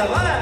Давай!